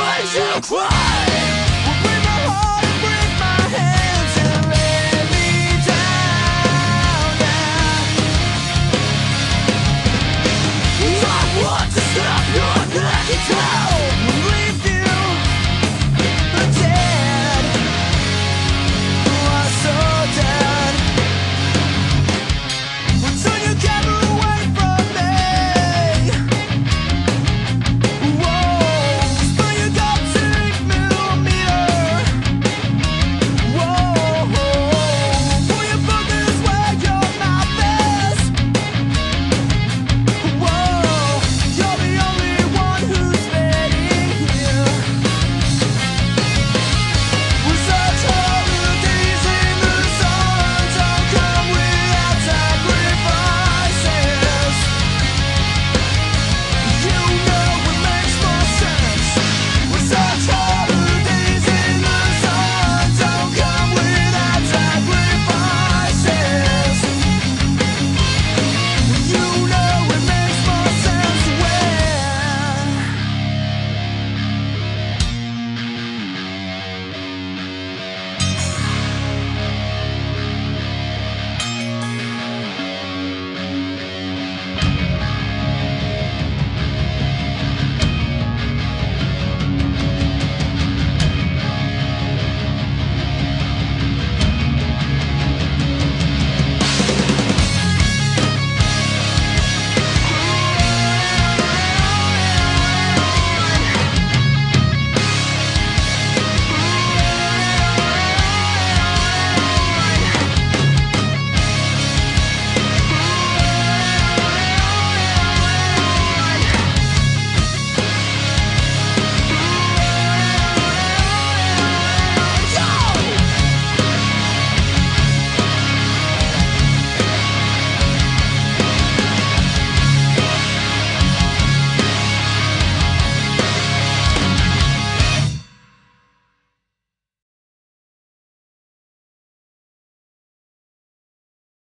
you cry